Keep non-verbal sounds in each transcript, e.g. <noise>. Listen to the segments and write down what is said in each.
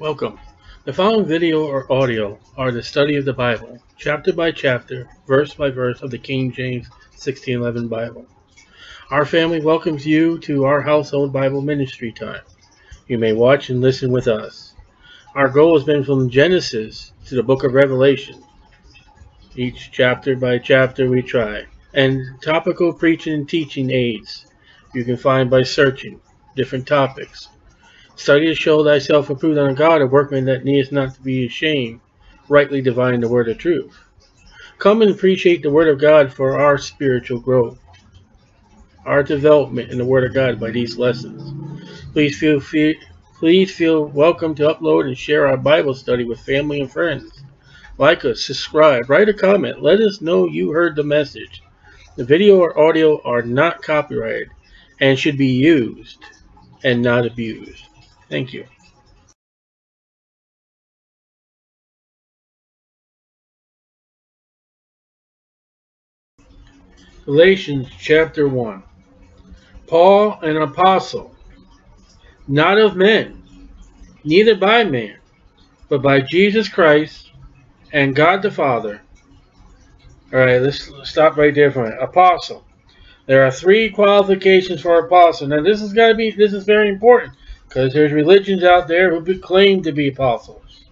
Welcome. The following video or audio are the study of the Bible, chapter by chapter, verse by verse of the King James 1611 Bible. Our family welcomes you to our household Bible ministry time. You may watch and listen with us. Our goal has been from Genesis to the book of Revelation. Each chapter by chapter we try. And topical preaching and teaching aids you can find by searching different topics Study to show thyself approved unto God, a workman that needeth not to be ashamed, rightly divine the word of truth. Come and appreciate the word of God for our spiritual growth, our development in the word of God by these lessons. Please feel, feel please feel welcome to upload and share our Bible study with family and friends. Like us, subscribe, write a comment, let us know you heard the message. The video or audio are not copyrighted and should be used and not abused. Thank you. Galatians chapter 1 Paul, an apostle, not of men, neither by man, but by Jesus Christ and God the Father. All right, let's stop right there for a minute. Apostle. There are three qualifications for apostle. Now, this is got to be. This is very important because there's religions out there who claim to be apostles.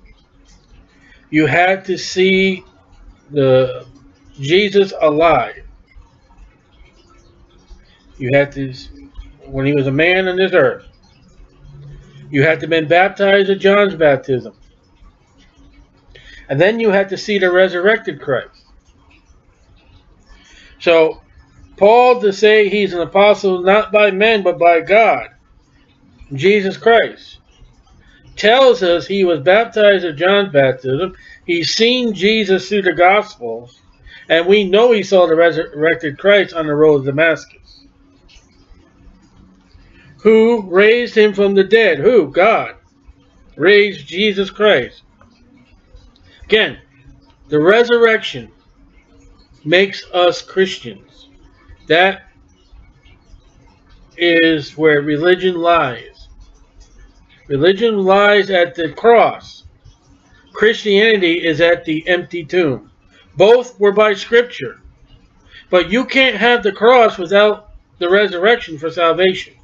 You had to see the Jesus alive. You had to, when he was a man on this earth. You had to have been baptized at John's baptism. And then you had to see the resurrected Christ. So, Paul to say he's an apostle not by men but by God Jesus Christ. Tells us he was baptized at John's baptism. He's seen Jesus through the Gospels. And we know he saw the resurrected Christ on the road to Damascus. Who raised him from the dead? Who? God. Raised Jesus Christ. Again, the resurrection makes us Christians. That is where religion lies. Religion lies at the cross. Christianity is at the empty tomb. Both were by Scripture. But you can't have the cross without the resurrection for salvation.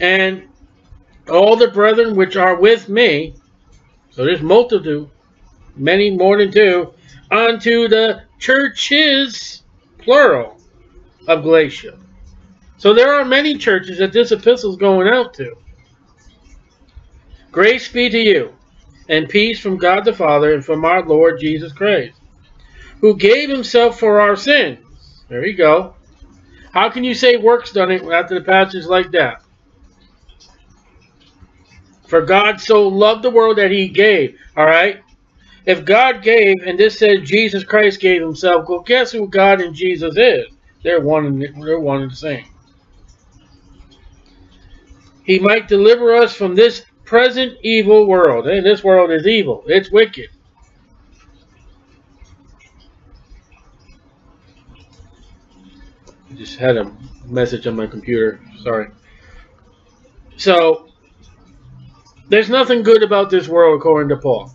And all the brethren which are with me, so there's multitude, many more than two, unto the churches, plural, of Galatia. So there are many churches that this epistle is going out to. Grace be to you, and peace from God the Father and from our Lord Jesus Christ, who gave himself for our sins. There you go. How can you say works done it after the passage like that? For God so loved the world that he gave. All right? If God gave, and this says Jesus Christ gave himself, well, guess who God and Jesus is? They're one and, they're one and the same. He might deliver us from this present evil world. And this world is evil. It's wicked. I just had a message on my computer. Sorry. So, there's nothing good about this world according to Paul.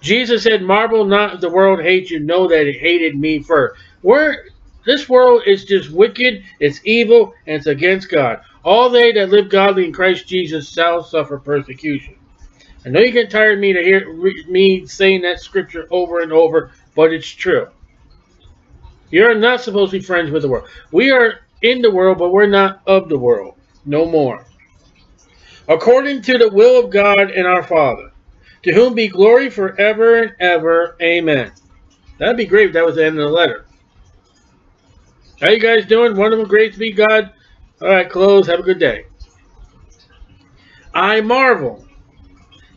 Jesus said, Marvel not the world hates you, know that it hated me first. We're, this world is just wicked, it's evil, and it's against God. All they that live godly in Christ Jesus shall suffer persecution. I know you get tired of me to hear me saying that scripture over and over, but it's true. You're not supposed to be friends with the world. We are in the world, but we're not of the world. No more. According to the will of God and our Father, to whom be glory forever and ever. Amen. That'd be great if that was the end of the letter. How you guys doing? Wonderful, great to be God. All right, close. Have a good day. I marvel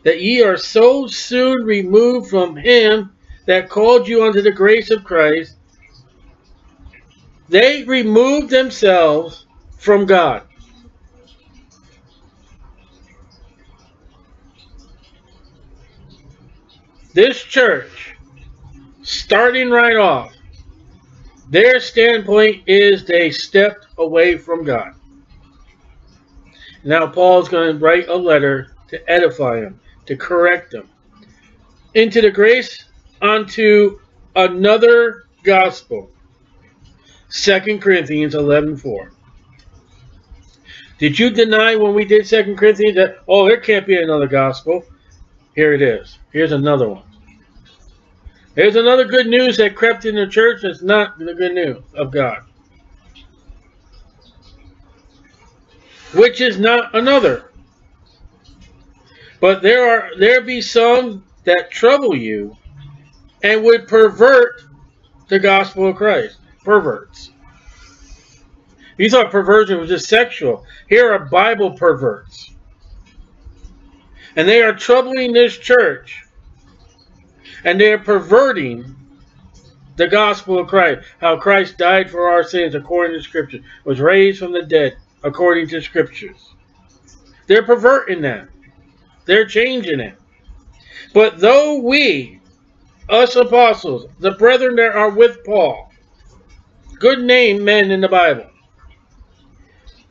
that ye are so soon removed from him that called you unto the grace of Christ. They removed themselves from God. This church, starting right off, their standpoint is they stepped away from God. Now Paul's going to write a letter to edify them, to correct them. Into the grace unto another gospel. 2 Corinthians 11.4 Did you deny when we did 2 Corinthians that, oh, there can't be another gospel? Here it is. Here's another one. Here's another good news that crept in the church that's not the good news of God. Which is not another. But there are there be some that trouble you and would pervert the gospel of Christ. Perverts. You thought perversion was just sexual. Here are Bible perverts. And they are troubling this church. And they are perverting the gospel of Christ. How Christ died for our sins according to Scripture. Was raised from the dead according to Scriptures. They're perverting that. They're changing it. But though we, us apostles, the brethren that are with Paul, good name men in the Bible,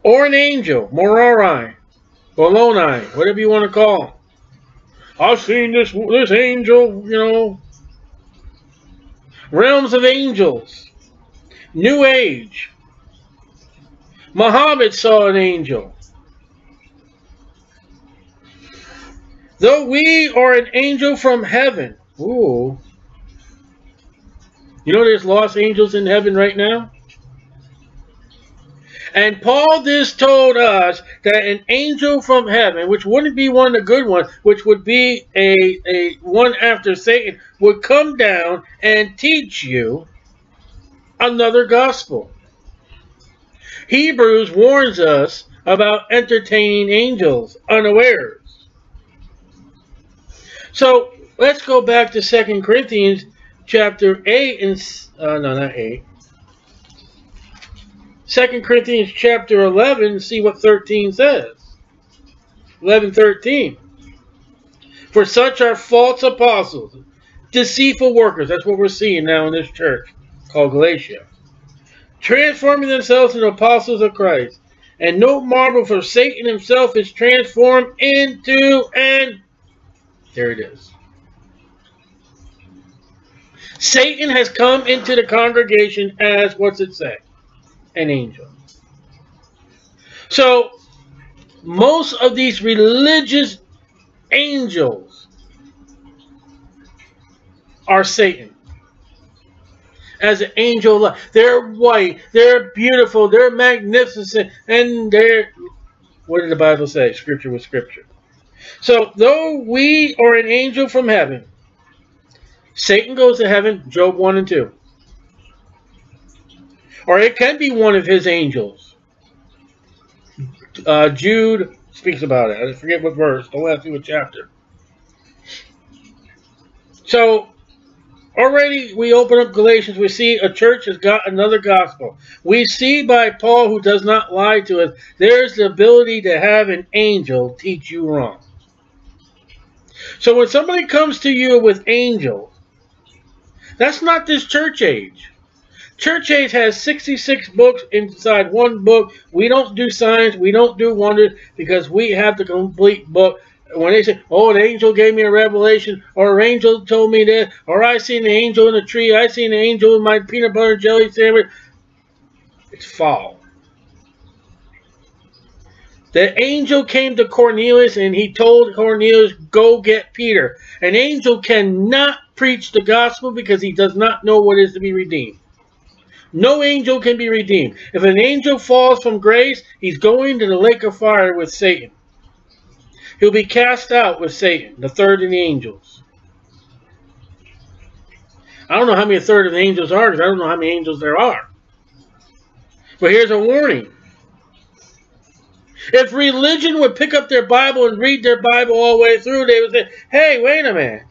or an angel, Moroni, Boloni, whatever you want to call them. I've seen this this angel, you know, realms of angels, New Age. Muhammad saw an angel. Though we are an angel from heaven. Ooh. You know there's lost angels in heaven right now? And Paul just told us that an angel from heaven, which wouldn't be one of the good ones, which would be a, a one after Satan, would come down and teach you another gospel. Hebrews warns us about entertaining angels unawares. So let's go back to Second Corinthians chapter 8 and uh, no not 8 2 Corinthians chapter 11 see what 13 says. 11 13 for such are false apostles deceitful workers. That's what we're seeing now in this church called Galatia transforming themselves into apostles of Christ and no marvel for Satan himself is transformed into an there it is. Satan has come into the congregation as, what's it say? An angel. So, most of these religious angels are Satan. As an angel, they're white, they're beautiful, they're magnificent, and they're, what did the Bible say? Scripture was scripture. So, though we are an angel from heaven, Satan goes to heaven, Job 1 and 2. Or it can be one of his angels. Uh, Jude speaks about it. I forget what verse. Don't ask me what chapter. So, already we open up Galatians. We see a church has got another gospel. We see by Paul, who does not lie to us, there's the ability to have an angel teach you wrong. So when somebody comes to you with angels, that's not this church age. Church age has 66 books inside one book. We don't do signs. We don't do wonders because we have the complete book. When they say, oh, an angel gave me a revelation, or an angel told me this, or I seen an angel in a tree, I seen an angel in my peanut butter and jelly sandwich, it's foul. The angel came to Cornelius and he told Cornelius, go get Peter. An angel cannot preach the gospel because he does not know what is to be redeemed. No angel can be redeemed. If an angel falls from grace, he's going to the lake of fire with Satan. He'll be cast out with Satan, the third of the angels. I don't know how many third of the angels are because I don't know how many angels there are. But here's a warning. If religion would pick up their Bible and read their Bible all the way through, they would say, hey, wait a minute.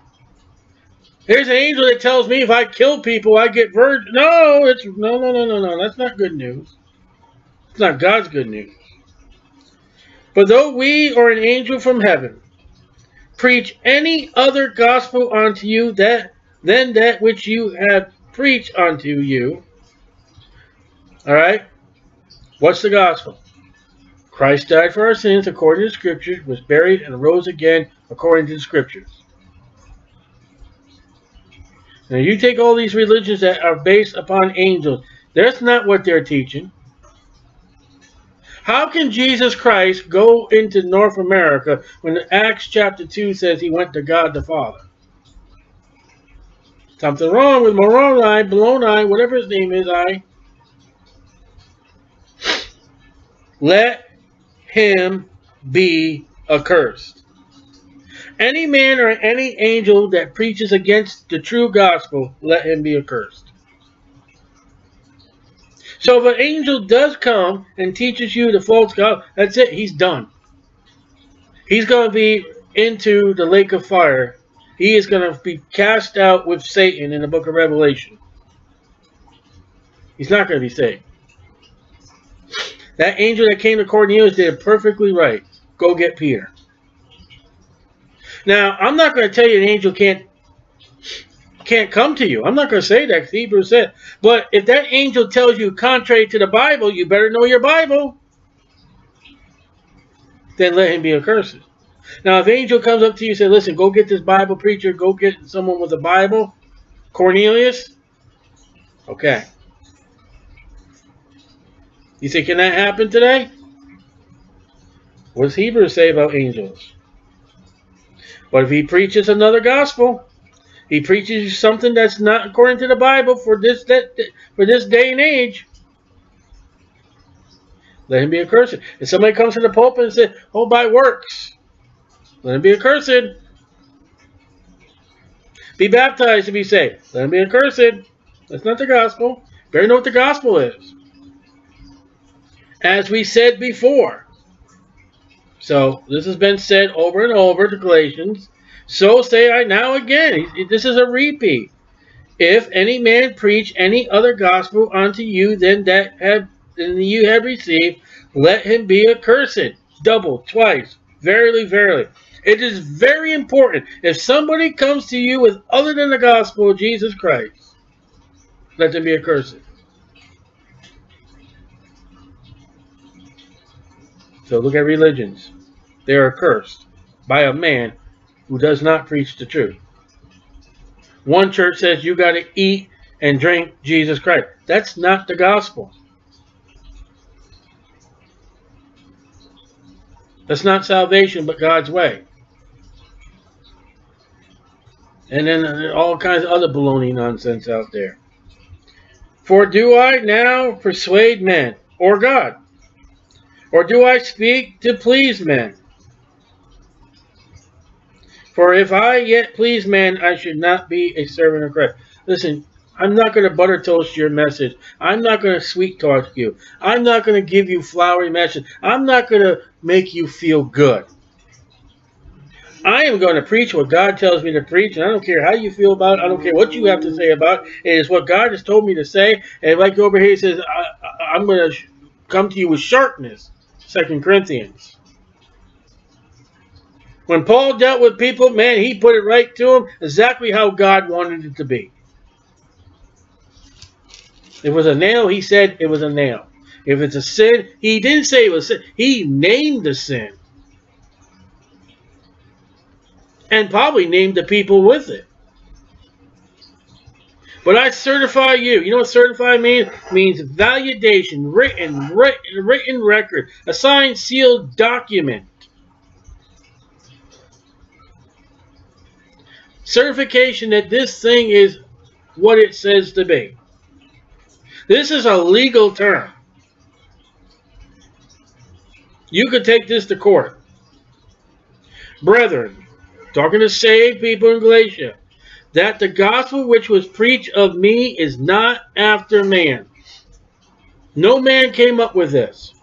Here's an angel that tells me if I kill people, I get virgin. No, it's no, no, no, no, no. That's not good news. It's not God's good news. But though we or an angel from heaven preach any other gospel unto you that than that which you have preached unto you, all right. What's the gospel? Christ died for our sins according to the Scriptures, was buried, and rose again according to the Scriptures. Now you take all these religions that are based upon angels. That's not what they're teaching. How can Jesus Christ go into North America when Acts chapter 2 says he went to God the Father? Something wrong with Moroni, Bologna, whatever his name is, I. Let him be accursed. Any man or any angel that preaches against the true gospel, let him be accursed. So if an angel does come and teaches you the false God, that's it. He's done. He's going to be into the lake of fire. He is going to be cast out with Satan in the book of Revelation. He's not going to be saved. That angel that came to Cornelius did it perfectly right. Go get Peter. Now, I'm not going to tell you an angel can't can't come to you. I'm not going to say that. Hebrews said. But if that angel tells you contrary to the Bible, you better know your Bible. Then let him be accursed. Now, if angel comes up to you and says, listen, go get this Bible preacher, go get someone with a Bible, Cornelius, okay. You think can that happen today? What does Hebrews say about angels? But if he preaches another gospel, he preaches something that's not according to the Bible for this that for this day and age. Let him be accursed. If somebody comes to the pulpit and says, "Oh, by works," let him be accursed. Be baptized to be saved. Let him be accursed. That's not the gospel. Better know what the gospel is. As we said before. So this has been said over and over to Galatians. So say I now again. This is a repeat. If any man preach any other gospel unto you than that have than you have received, let him be accursed. Double, twice. Verily, verily. It is very important. If somebody comes to you with other than the gospel of Jesus Christ, let them be accursed. So look at religions. They are accursed by a man who does not preach the truth. One church says you got to eat and drink Jesus Christ. That's not the gospel. That's not salvation, but God's way. And then all kinds of other baloney nonsense out there. For do I now persuade men or God? Or do I speak to please men? For if I yet please man, I should not be a servant of Christ. Listen, I'm not going to butter toast your message. I'm not going to sweet talk you. I'm not going to give you flowery message. I'm not going to make you feel good. I am going to preach what God tells me to preach, and I don't care how you feel about it. I don't care what you have to say about it. It is what God has told me to say. And like over here, he says, I, am going to come to you with sharpness. Second Corinthians. When Paul dealt with people, man, he put it right to them exactly how God wanted it to be. It was a nail, he said it was a nail. If it's a sin, he didn't say it was sin. He named the sin. And probably named the people with it. But I certify you. You know what certify means? Means validation, written, written, written record, a signed, sealed document. Certification that this thing is what it says to be. This is a legal term. You could take this to court. Brethren, talking to saved people in Galatia, that the gospel which was preached of me is not after man. No man came up with this.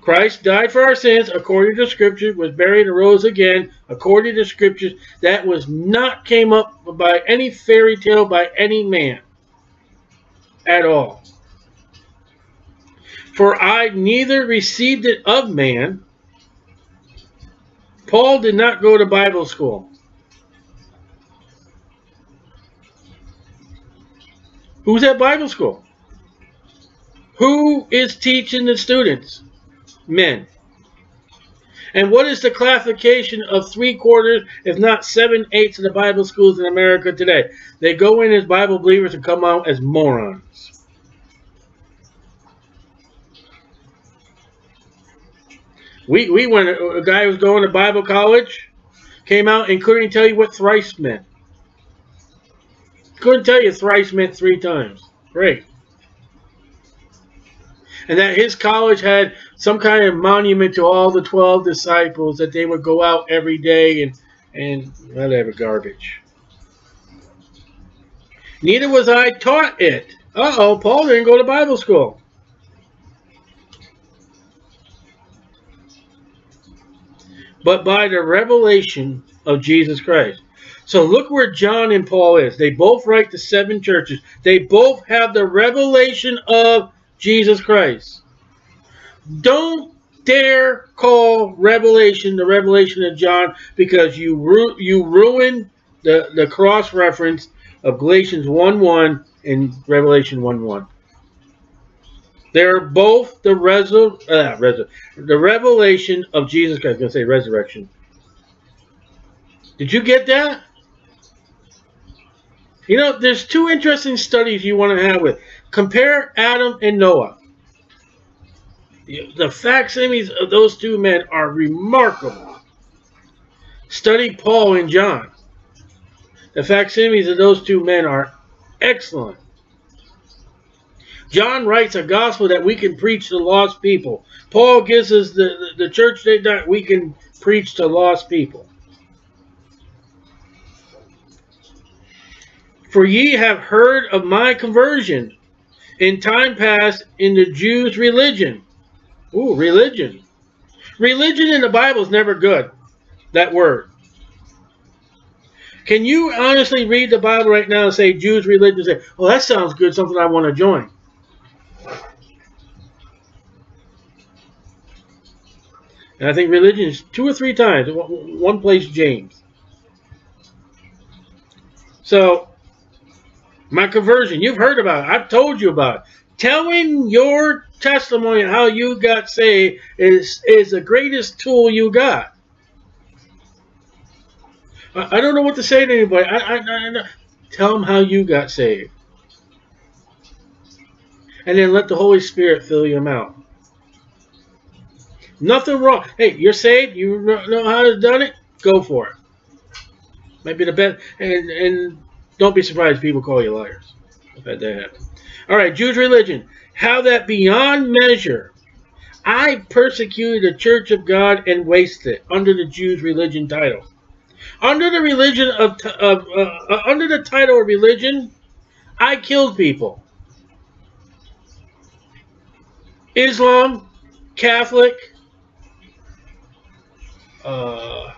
Christ died for our sins according to Scripture, was buried and rose again according to Scriptures. That was not came up by any fairy tale by any man at all. For I neither received it of man. Paul did not go to Bible school. Who's at Bible school? Who is teaching the students? Men. And what is the classification of three quarters, if not seven eighths of the Bible schools in America today? They go in as Bible believers and come out as morons. We, we went, a guy was going to Bible college came out and couldn't tell you what thrice meant. Couldn't tell you thrice meant three times. Great. And that his college had some kind of monument to all the 12 disciples that they would go out every day and, and whatever garbage. Neither was I taught it. Uh-oh, Paul didn't go to Bible school. But by the revelation of Jesus Christ. So look where John and Paul is. They both write to seven churches. They both have the revelation of Jesus Christ. Don't dare call Revelation the revelation of John because you ru you ruin the, the cross reference of Galatians 1.1 and Revelation 1.1. They're both the resur uh, resur the revelation of Jesus Christ. I was going to say resurrection. Did you get that? You know, there's two interesting studies you want to have with. Compare Adam and Noah. The facsimiles of those two men are remarkable. Study Paul and John. The facsimiles of those two men are excellent. John writes a gospel that we can preach to lost people. Paul gives us the, the, the church that we can preach to lost people. For ye have heard of my conversion in time past in the Jews' religion. Ooh, religion. Religion in the Bible is never good. That word. Can you honestly read the Bible right now and say Jews' religion? Say, well, that sounds good, something I want to join. And I think religion is two or three times. One place, James. So, my conversion, you've heard about it. I've told you about it. Telling your testimony how you got saved is, is the greatest tool you got. I, I don't know what to say to anybody. I, I, I, tell them how you got saved. And then let the Holy Spirit fill your mouth. Nothing wrong. Hey, you're saved. You know how to done it. Go for it. Might be the best. And and don't be surprised if people call you liars. I've had that happen. All right, Jews religion. How that beyond measure I persecuted the church of God and wasted it under the Jews religion title. Under the religion of, of uh, uh, under the title of religion, I killed people. Islam, Catholic, uh,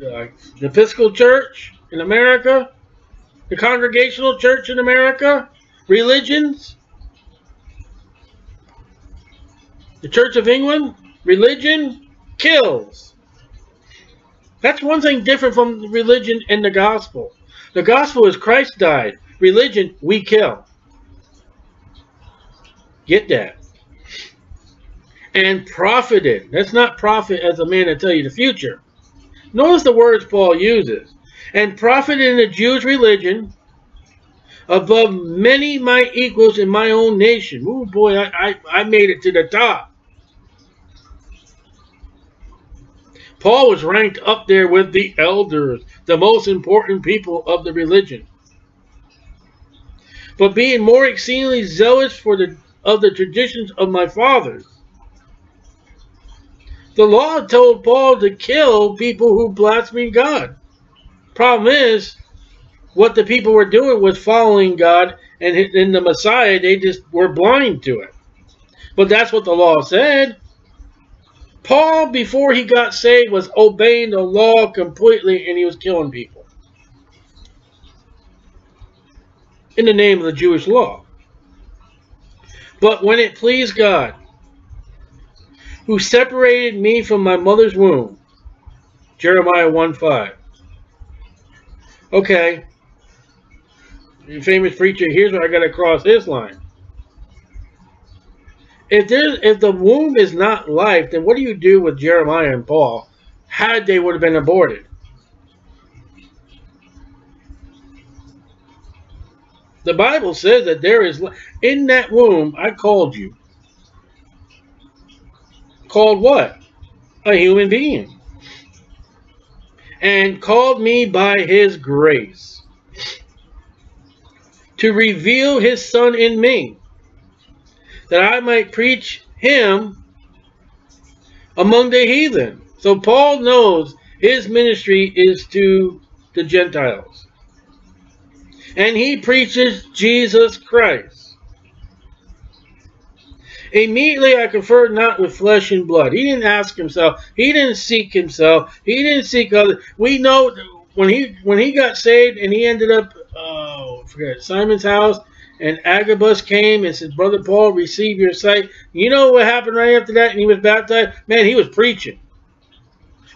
the Episcopal Church in America, the Congregational Church in America, religions, the Church of England, religion kills. That's one thing different from religion and the gospel. The gospel is Christ died. Religion, we kill. Get that. And profited. That's not profit as a man to tell you the future. Notice the words Paul uses. And profited in the Jews' religion above many my equals in my own nation. Oh boy, I, I, I made it to the top. Paul was ranked up there with the elders, the most important people of the religion. But being more exceedingly zealous for the of the traditions of my fathers, the law told Paul to kill people who blaspheme God. Problem is, what the people were doing was following God, and in the Messiah, they just were blind to it. But that's what the law said. Paul, before he got saved, was obeying the law completely, and he was killing people. In the name of the Jewish law. But when it pleased God, who separated me from my mother's womb. Jeremiah 1 5. Okay. Famous preacher, here's where I got to cross his line. if there if the womb is not life, then what do you do with Jeremiah and Paul had they would have been aborted? The Bible says that there is in that womb I called you. Called what? A human being. And called me by his grace to reveal his son in me that I might preach him among the heathen. So Paul knows his ministry is to the Gentiles. And he preaches Jesus Christ. Immediately I conferred not with flesh and blood. He didn't ask himself. He didn't seek himself. He didn't seek other. We know when he when he got saved and he ended up oh forget Simon's house and Agabus came and said, Brother Paul, receive your sight. You know what happened right after that? And he was baptized? Man, he was preaching.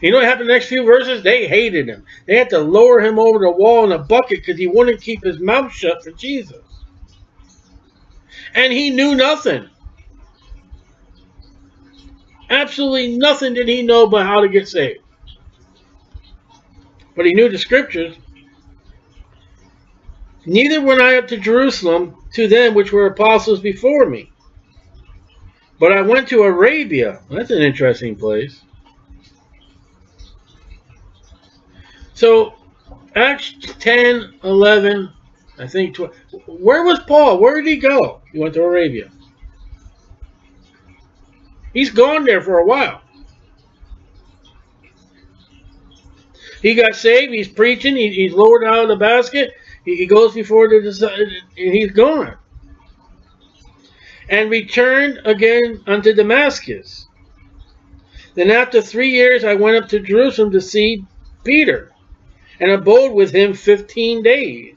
You know what happened the next few verses? They hated him. They had to lower him over the wall in a bucket because he wouldn't keep his mouth shut for Jesus. And he knew nothing. Absolutely nothing did he know about how to get saved. But he knew the scriptures. Neither went I up to Jerusalem to them which were apostles before me. But I went to Arabia. That's an interesting place. So, Acts 10, 11, I think 12. Where was Paul? Where did he go? He went to Arabia. He's gone there for a while. He got saved. He's preaching. He, he's lowered out of the basket. He goes before the and he's gone. And returned again unto Damascus. Then after three years I went up to Jerusalem to see Peter, and abode with him fifteen days.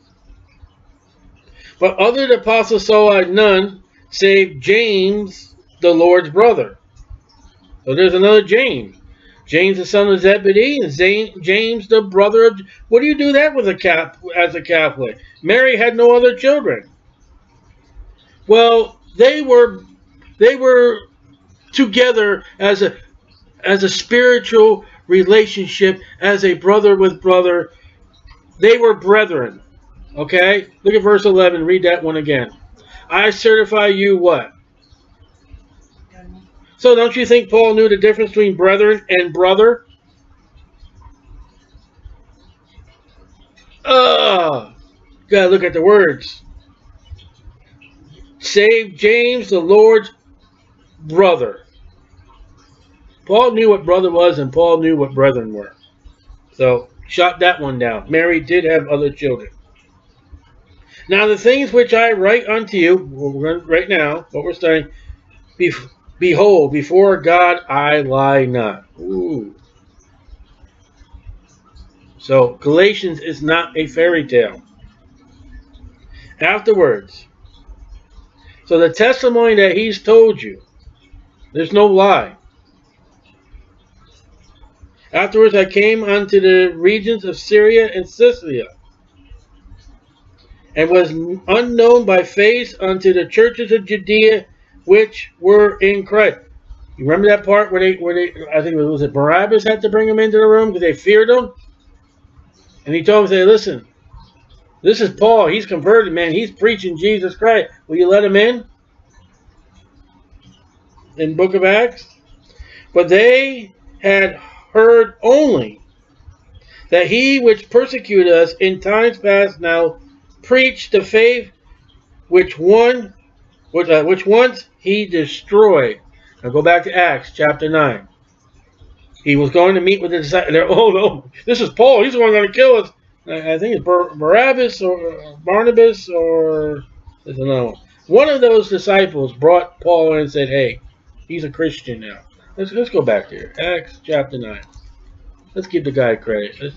But other apostles saw I none, save James, the Lord's brother. So there's another James. James the son of Zebedee, and James the brother of. What do you do that with a cap as a Catholic? Mary had no other children. Well, they were they were together as a as a spiritual relationship, as a brother with brother. They were brethren. Okay? Look at verse 11. Read that one again. I certify you what? So don't you think Paul knew the difference between brethren and brother? Ah, gotta look at the words. Save James, the Lord's brother. Paul knew what brother was, and Paul knew what brethren were. So, shot that one down. Mary did have other children. Now, the things which I write unto you, right now, what we're studying, before Behold, before God I lie not. Ooh. So Galatians is not a fairy tale. Afterwards, so the testimony that he's told you, there's no lie. Afterwards I came unto the regions of Syria and Cilicia, and was unknown by face unto the churches of Judea which were in Christ. You remember that part where they, where they, I think it was, was it Barabbas had to bring him into the room because they feared him? And he told him, say, listen, this is Paul. He's converted, man. He's preaching Jesus Christ. Will you let him in? In book of Acts? But they had heard only that he which persecuted us in times past now preached the faith which one which, uh, which once he destroyed. Now go back to Acts chapter 9. He was going to meet with the disciples. <laughs> Oh, no, this is Paul. He's the one going to kill us. I think it's Barabbas or Barnabas or there's another one. One of those disciples brought Paul in and said, hey, he's a Christian now. Let's, let's go back there. Acts chapter 9. Let's give the guy credit. Let's,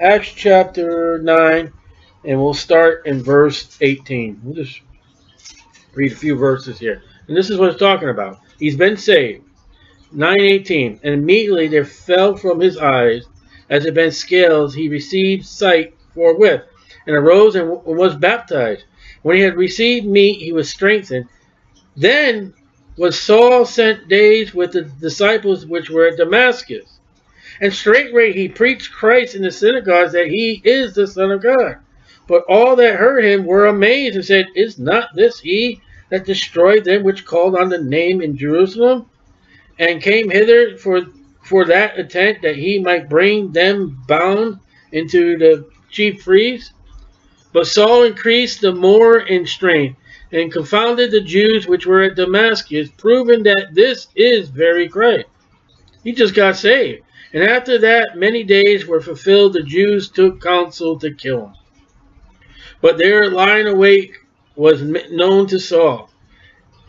Acts chapter 9, and we'll start in verse 18. We'll just read a few verses here. And this is what it's talking about. He's been saved. 9.18 And immediately there fell from his eyes, as it been scales, he received sight forthwith, and arose and was baptized. When he had received meat, he was strengthened. Then was Saul sent days with the disciples which were at Damascus. And straightway he preached Christ in the synagogues that he is the Son of God. But all that heard him were amazed and said, Is not this he that destroyed them which called on the name in Jerusalem? And came hither for, for that intent that he might bring them bound into the chief priests? But Saul increased the more in strength and confounded the Jews which were at Damascus, proving that this is very Christ. He just got saved. And after that, many days were fulfilled, the Jews took counsel to kill him. But their lying awake was known to Saul,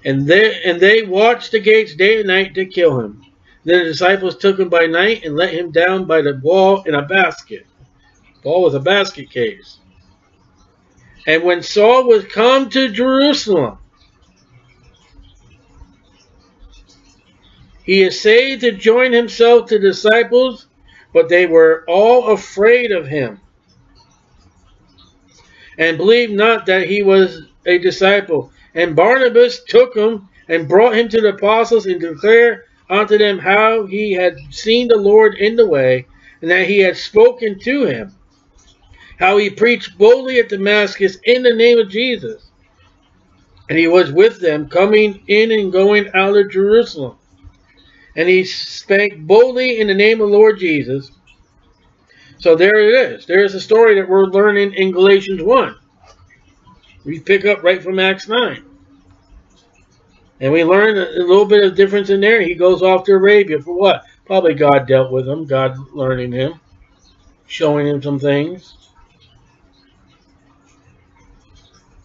and they, and they watched the gates day and night to kill him. Then the disciples took him by night and let him down by the wall in a basket. Paul was a basket case. And when Saul was come to Jerusalem, he essayed to join himself to the disciples, but they were all afraid of him, and believed not that he was a disciple. And Barnabas took him and brought him to the apostles and declared unto them how he had seen the Lord in the way, and that he had spoken to him how he preached boldly at Damascus in the name of Jesus. And he was with them, coming in and going out of Jerusalem. And he spake boldly in the name of the Lord Jesus. So there it is. There's a story that we're learning in Galatians 1. We pick up right from Acts 9. And we learn a little bit of difference in there. He goes off to Arabia for what? Probably God dealt with him, God learning him, showing him some things.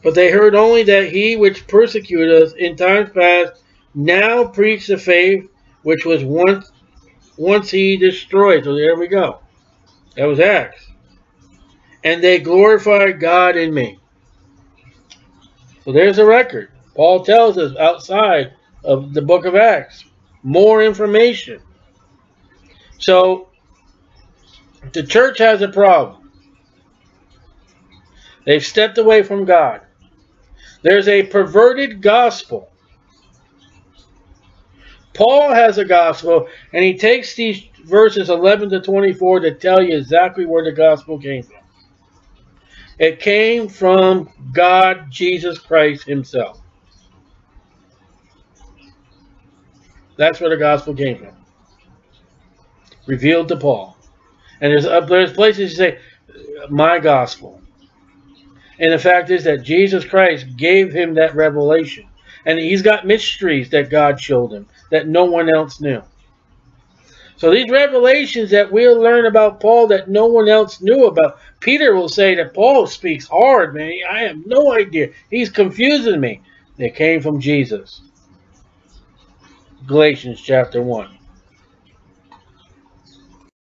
But they heard only that he which persecuted us in times past now preach the faith which was once once he destroyed. So there we go. That was Acts. And they glorified God in me. So there's a record. Paul tells us outside of the book of Acts. More information. So the church has a problem. They've stepped away from God. There's a perverted gospel. Paul has a gospel, and he takes these verses 11 to 24 to tell you exactly where the gospel came from. It came from God, Jesus Christ himself. That's where the gospel came from. Revealed to Paul. And there's, uh, there's places you say, my gospel. And the fact is that Jesus Christ gave him that revelation. And he's got mysteries that God showed him that no one else knew. So these revelations that we'll learn about Paul that no one else knew about. Peter will say that Paul speaks hard, man. I have no idea. He's confusing me. They came from Jesus. Galatians chapter 1.